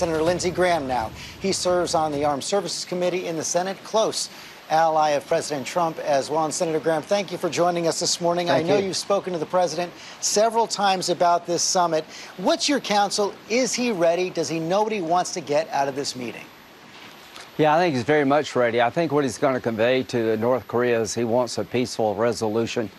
Senator Lindsey Graham now. He serves on the Armed Services Committee in the Senate, close ally of President Trump as well. And Senator Graham, thank you for joining us this morning. Thank I know you. have spoken to the president several times about this summit. What's your counsel? Is he ready? Does he know what he wants to get out of this meeting? Yeah, I think he's very much ready. I think what he's going to convey to North Korea is he wants a peaceful resolution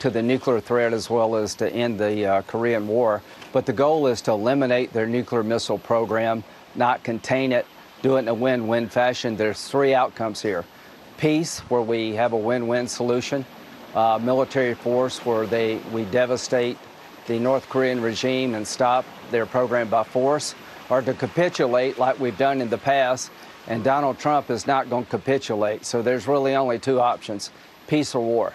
to the nuclear threat as well as to end the uh, Korean War. But the goal is to eliminate their nuclear missile program, not contain it, do it in a win win fashion. There's three outcomes here peace, where we have a win win solution, uh, military force, where they, we devastate the North Korean regime and stop their program by force, or to capitulate like we've done in the past. And Donald Trump is not going to capitulate. So there's really only two options peace or war.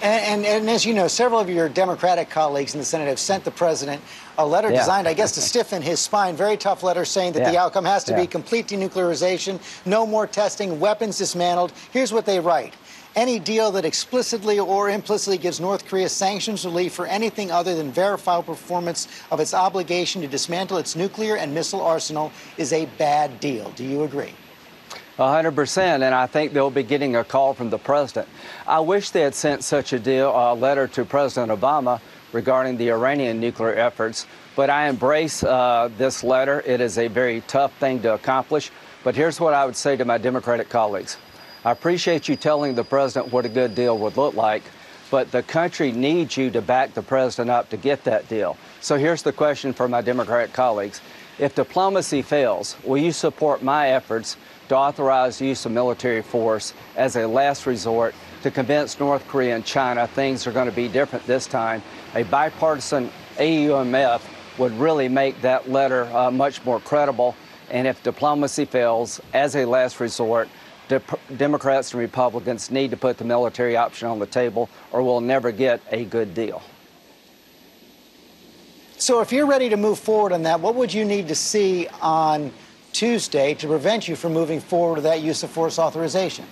And, and, and, as you know, several of your Democratic colleagues in the Senate have sent the president a letter yeah. designed, I guess, to stiffen his spine. Very tough letter saying that yeah. the outcome has to yeah. be complete denuclearization, no more testing, weapons dismantled. Here's what they write. Any deal that explicitly or implicitly gives North Korea sanctions relief for anything other than verifiable performance of its obligation to dismantle its nuclear and missile arsenal is a bad deal. Do you agree? 100%, and I think they'll be getting a call from the president. I wish they had sent such a deal, a letter to President Obama regarding the Iranian nuclear efforts, but I embrace uh, this letter. It is a very tough thing to accomplish, but here's what I would say to my Democratic colleagues. I appreciate you telling the president what a good deal would look like, but the country needs you to back the president up to get that deal. So here's the question for my Democratic colleagues. If diplomacy fails, will you support my efforts to authorize use of military force as a last resort to convince North Korea and China things are going to be different this time? A bipartisan AUMF would really make that letter uh, much more credible. And if diplomacy fails, as a last resort, De Democrats and Republicans need to put the military option on the table or we'll never get a good deal. So if you're ready to move forward on that, what would you need to see on Tuesday to prevent you from moving forward with that use of force authorization?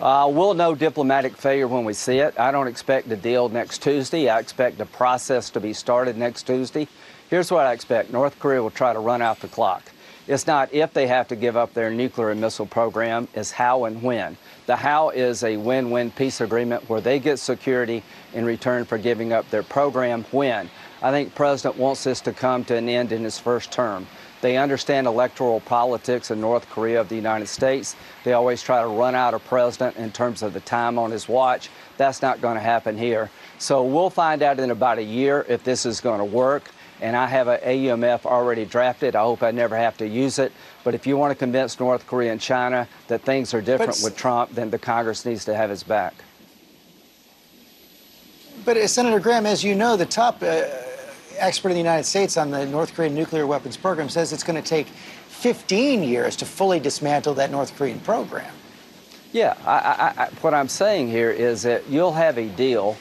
Uh, we'll know diplomatic failure when we see it. I don't expect a deal next Tuesday. I expect a process to be started next Tuesday. Here's what I expect North Korea will try to run out the clock. It's not if they have to give up their nuclear and missile program, it's how and when. The how is a win win peace agreement where they get security in return for giving up their program. When? I think president wants this to come to an end in his first term. They understand electoral politics in North Korea of the United States. They always try to run out a president in terms of the time on his watch. That's not going to happen here. So we'll find out in about a year if this is going to work. And I have an AUMF already drafted. I hope I never have to use it. But if you want to convince North Korea and China that things are different but, with Trump, then the Congress needs to have his back. But uh, Senator Graham, as you know, the top uh, expert in the United States on the North Korean nuclear weapons program says it's going to take 15 years to fully dismantle that North Korean program. Yeah, I, I, what I'm saying here is that you'll have a deal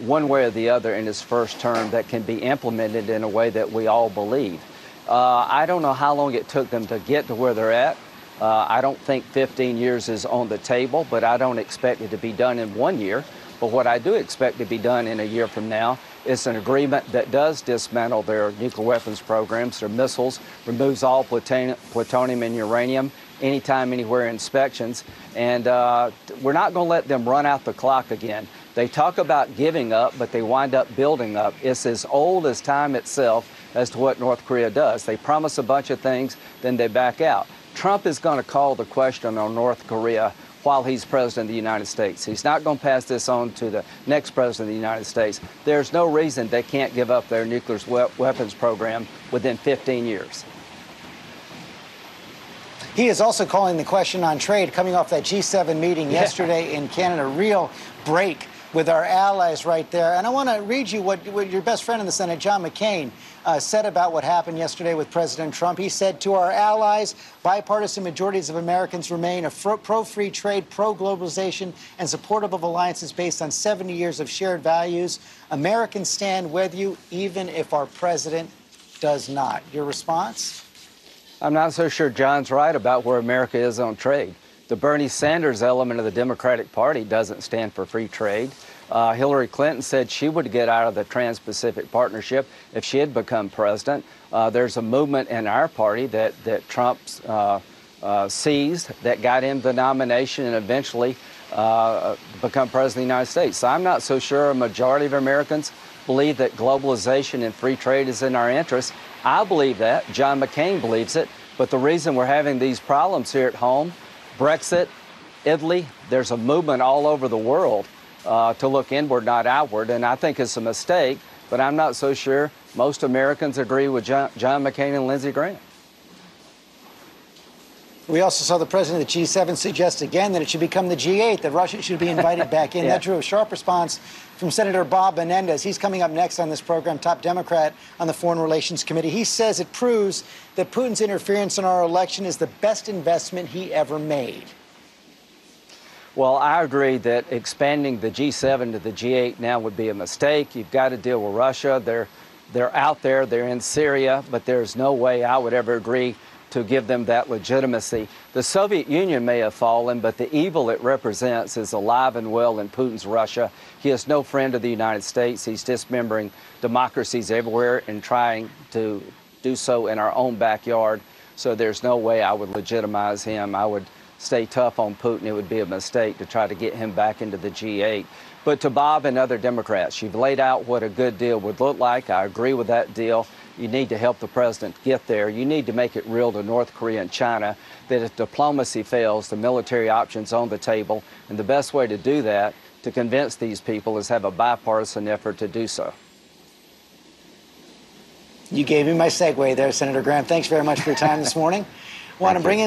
one way or the other in his first term that can be implemented in a way that we all believe. Uh, I don't know how long it took them to get to where they're at. Uh, I don't think 15 years is on the table, but I don't expect it to be done in one year. But what I do expect to be done in a year from now is an agreement that does dismantle their nuclear weapons programs, their missiles, removes all plutonium and uranium, anytime, anywhere inspections. And uh, we're not going to let them run out the clock again. They talk about giving up, but they wind up building up. It's as old as time itself as to what North Korea does. They promise a bunch of things, then they back out. Trump is going to call the question on North Korea while he's president of the United States. He's not going to pass this on to the next president of the United States. There's no reason they can't give up their nuclear weapons program within 15 years. He is also calling the question on trade coming off that G7 meeting yeah. yesterday in Canada. Real break with our allies right there. And I want to read you what, what, your best friend in the Senate, John McCain, uh, said about what happened yesterday with President Trump. He said, To our allies, bipartisan majorities of Americans remain a pro free trade, pro globalization, and supportive of alliances based on 70 years of shared values. Americans stand with you, even if our president does not. Your response? I'm not so sure John's right about where America is on trade. The Bernie Sanders element of the Democratic Party doesn't stand for free trade. Uh, Hillary Clinton said she would get out of the Trans Pacific Partnership if she had become president. Uh, there's a movement in our party that, that Trump's uh, uh, seized that got him the nomination and eventually uh, become president of the United States. So I'm not so sure a majority of Americans believe that globalization and free trade is in our interest. I believe that. John McCain believes it. But the reason we're having these problems here at home, Brexit, Italy, there's a movement all over the world uh, to look inward, not outward. And I think it's a mistake, but I'm not so sure most Americans agree with John, John McCain and Lindsey Graham. We also saw the president of the G7 suggest again that it should become the G8, that Russia should be invited back in. Yeah. That drew a sharp response from Senator Bob Menendez. He's coming up next on this program, top Democrat on the Foreign Relations Committee. He says it proves that Putin's interference in our election is the best investment he ever made. Well, I agree that expanding the G7 to the G8 now would be a mistake. You've got to deal with Russia. They're they're out there. They're in Syria, but there's no way I would ever agree to give them that legitimacy. The Soviet Union may have fallen, but the evil it represents is alive and well in Putin's Russia. He is no friend of the United States. He's dismembering democracies everywhere and trying to do so in our own backyard. So there's no way I would legitimize him. I would stay tough on Putin. It would be a mistake to try to get him back into the G8. But to Bob and other Democrats, you've laid out what a good deal would look like. I agree with that deal. You need to help the president get there. You need to make it real to North Korea and China that if diplomacy fails, the military option's on the table. And the best way to do that, to convince these people, is have a bipartisan effort to do so. You gave me my segue there, Senator Graham. Thanks very much for your time this morning. Want to bring in